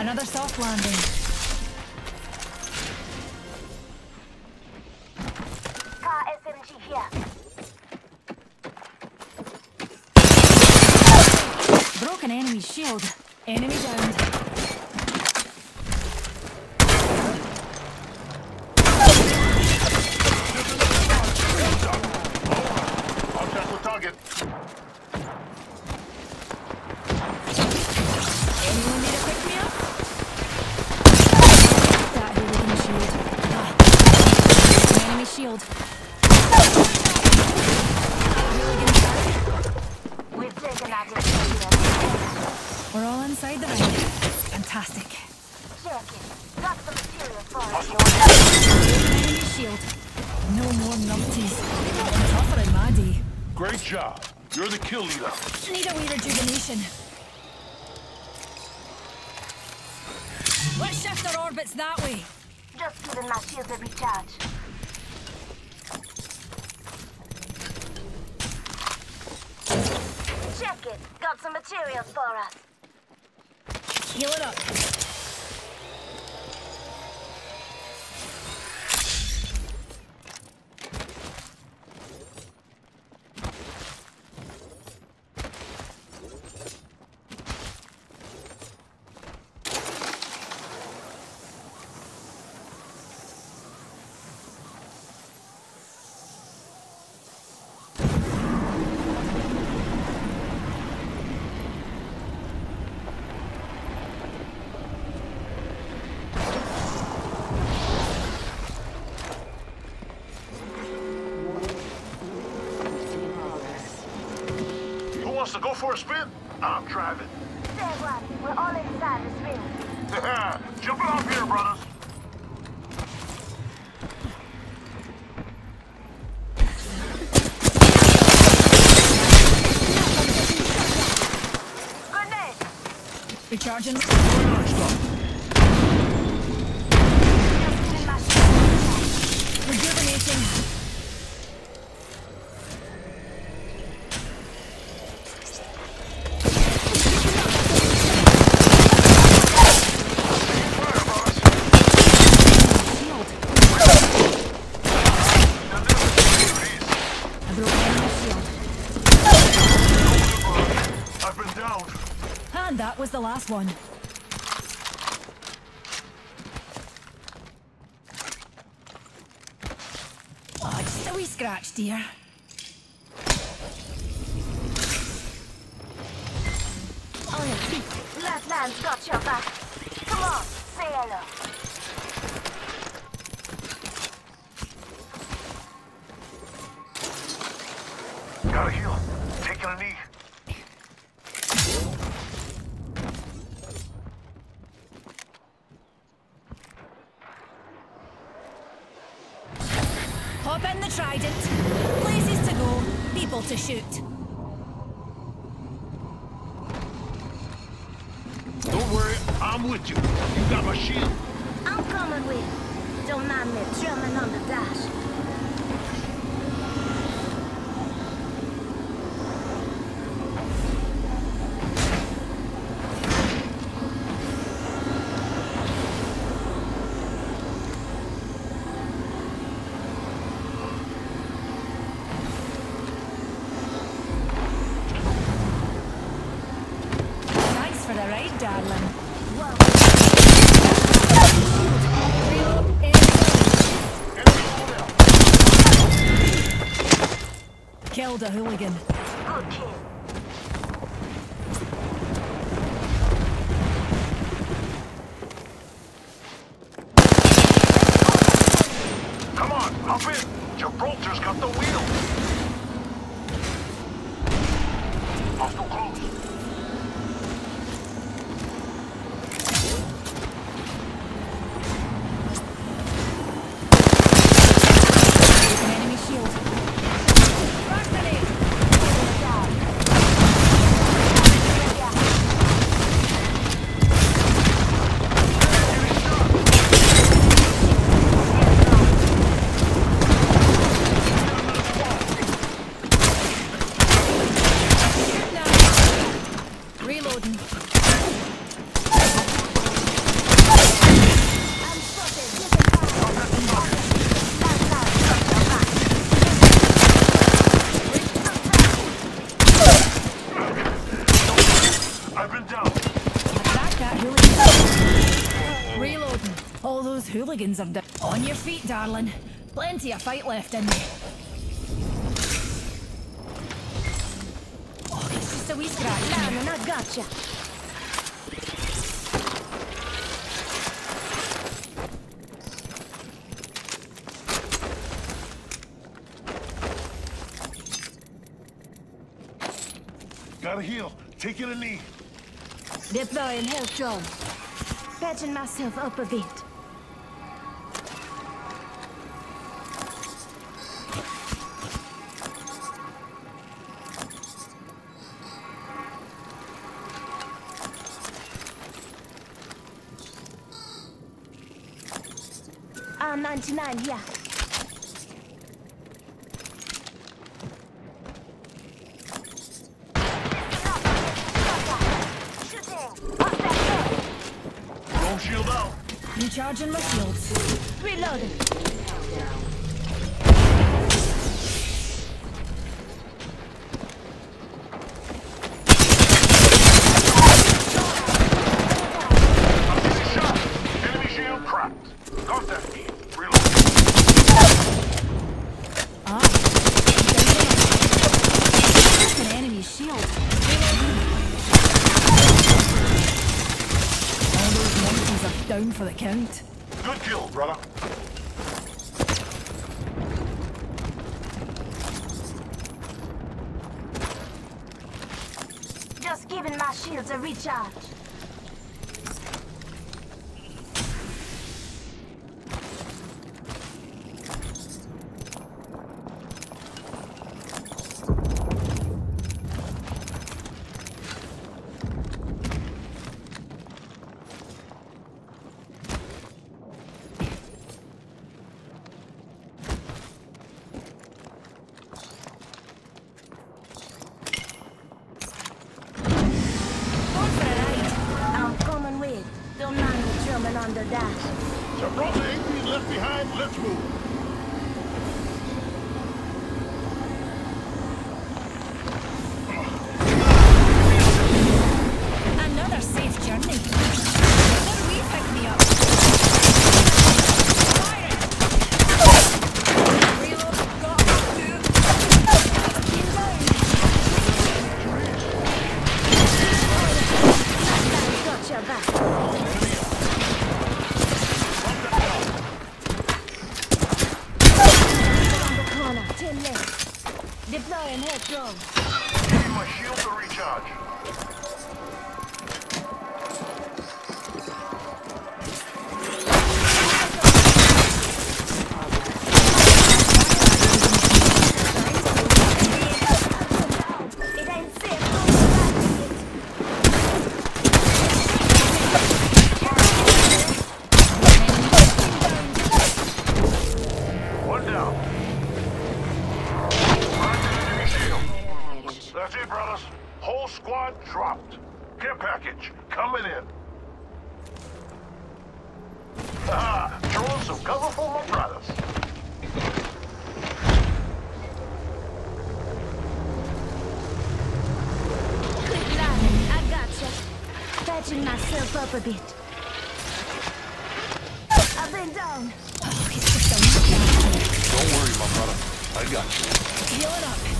Another soft landing. Car SMG here. Broken enemy shield. Enemy downed. Shield. We've taken that area. We're all inside the ring. Fantastic. Check it. Got material for us. Enemy shield. No more numpties. Tougher in my day. Great job. You're the kill leader. Need a wee rejuvenation. Let's shift our orbits that way. Just giving my shield a recharge. Check it. Got some materials for us. Heal it up. Wants to go for a spin? I'm driving. Say what? We're all inside this ring. Jumping off here, brothers. Grenade! Recharging. And that was the last one. Oh, just a wee scratch, dear. Oh, yeah. Last man's got your back. Come on, say hello. Gotta heal. Taking a knee. Hop in the trident. Places to go, people to shoot. Don't worry, I'm with you. You got my shield. I'm coming with. you. Don't mind me drumming on the dash. Thanks for the ride, darling. Whoa. Reload. Enemy. Killed a hooligan. Come on, hop in. Gibraltar's got the wheel. Hostile close. Reloading. All those hooligans have done. On your feet, darling. Plenty of fight left in me. Gotcha. Gotta heal. Taking a knee. Deploying health drone. Patching myself up a bit. Um, R99 here. Shield out. Recharging my shields. Reloading. for the count. Good kill, brother. Just giving my shields a recharge. up a bit. Up and down. Oh, he's just a Don't worry, my brother. I got you. Heal it up.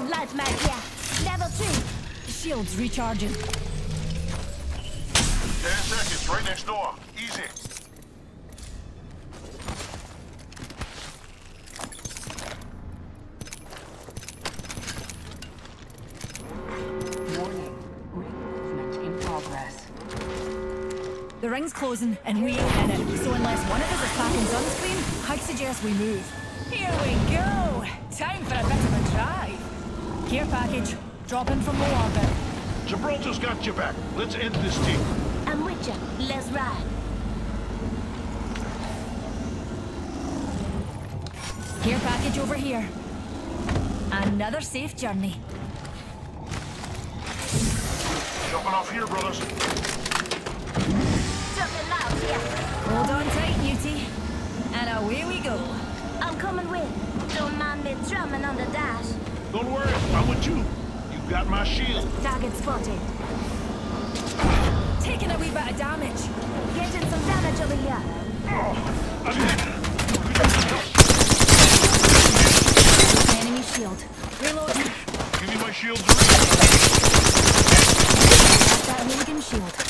Extended light mag here. Level 2. Shields recharging. Ten seconds. Right next door. Easy. Warning. Ring in progress. The ring's closing and we ain't in it. So unless one of us is packing sunscreen, I'd suggest we move. Here we go. Time for a bit of a drive. Care package. Dropping from the orbit. Gibraltar's got your back. Let's end this team. I'm with you. Let's ride. Care package over here. Another safe journey. Jumping off here, brothers. Jumping out here. Hold on tight, Newty. And away we go. I'm coming with. Don't mind me drumming on the dash. Don't worry. I'm with you. You've got my shield. Target spotted. Taking a wee bit of damage. Getting some damage over here. Enemy shield. Reloading. Give me my shield. That hooligan shield.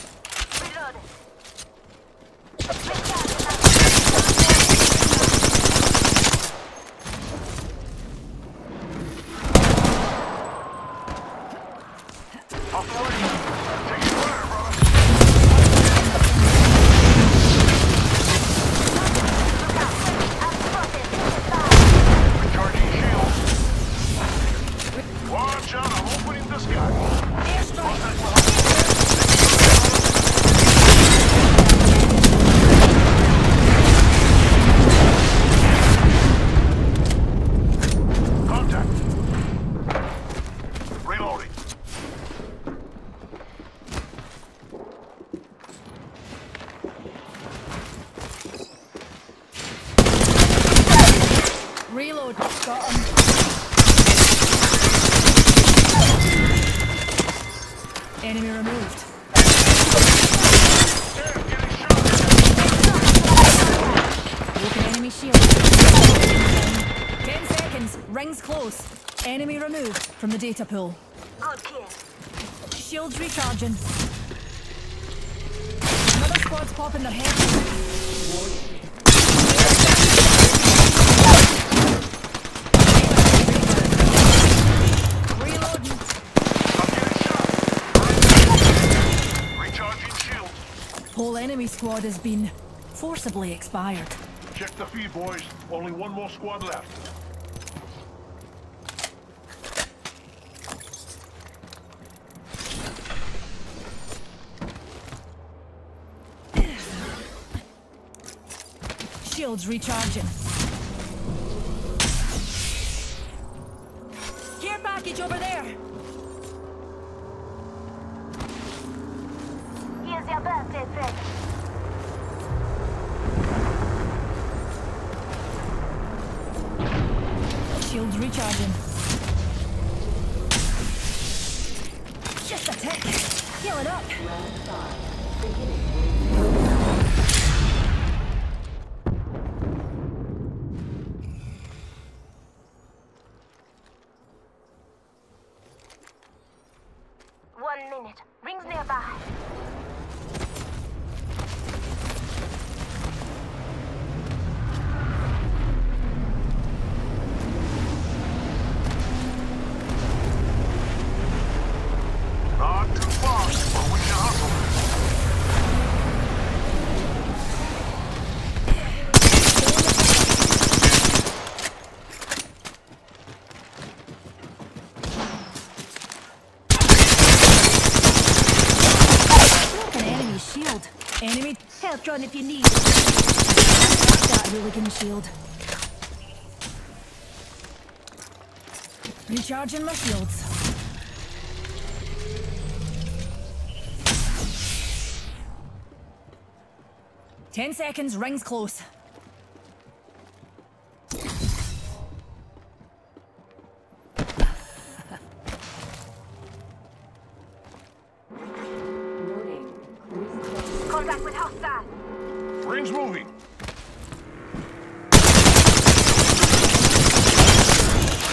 Data pool. Good kill. Shields recharging. Another squad's popping their head. Reloading. I'm getting shot. Recharging shields. Whole enemy squad has been forcibly expired. Check the feed, boys. Only one more squad left. Shields recharging. Care package over there. Here's your birthday present. Shields recharging. Just a tick. Heal it up. Minute. Rings nearby. Run if you need. That hooligan shield. Recharging my shields. Ten seconds, rings close. Contact with hostile. Rings moving.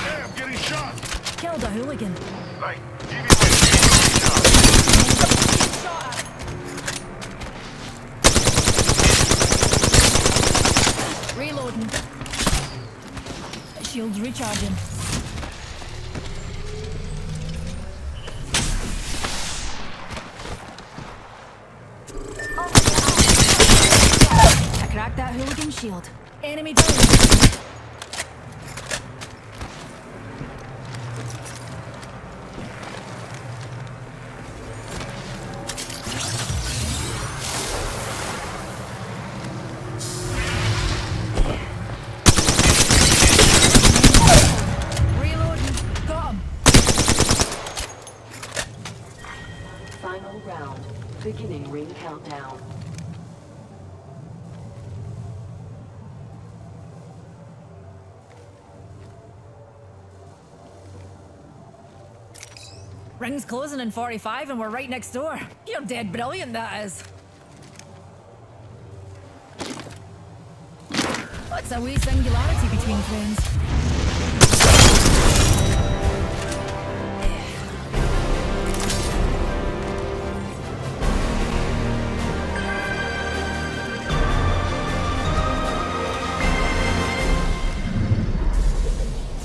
Damn, getting shot. Killed a hooligan. Hey, give me shot. Reloading. Shields recharging. I cracked that hooligan shield. Enemy down. Ring's closing in 45 and we're right next door. You're dead brilliant, that is. What's a wee singularity between friends?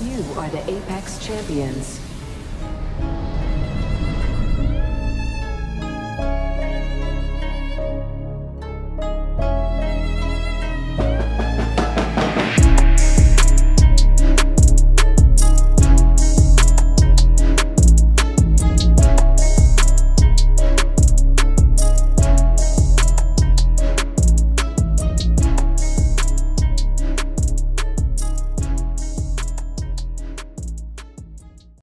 You are the Apex champions.